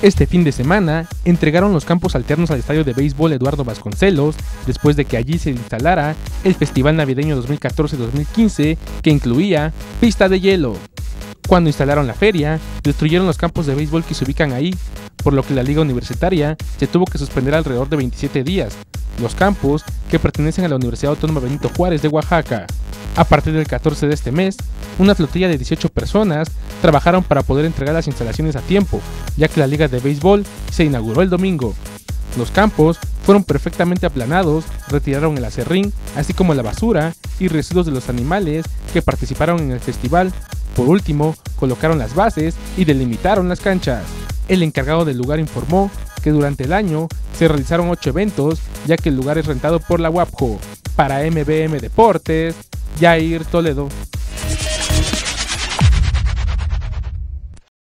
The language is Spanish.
Este fin de semana entregaron los campos alternos al estadio de béisbol Eduardo Vasconcelos, después de que allí se instalara el Festival Navideño 2014-2015, que incluía pista de hielo. Cuando instalaron la feria, destruyeron los campos de béisbol que se ubican ahí, por lo que la liga universitaria se tuvo que suspender alrededor de 27 días, los campos que pertenecen a la Universidad Autónoma Benito Juárez de Oaxaca. A partir del 14 de este mes, una flotilla de 18 personas trabajaron para poder entregar las instalaciones a tiempo, ya que la liga de béisbol se inauguró el domingo. Los campos fueron perfectamente aplanados, retiraron el acerrín, así como la basura y residuos de los animales que participaron en el festival. Por último, colocaron las bases y delimitaron las canchas. El encargado del lugar informó que durante el año se realizaron 8 eventos, ya que el lugar es rentado por la WAPJO. Para MBM Deportes, Jair Toledo.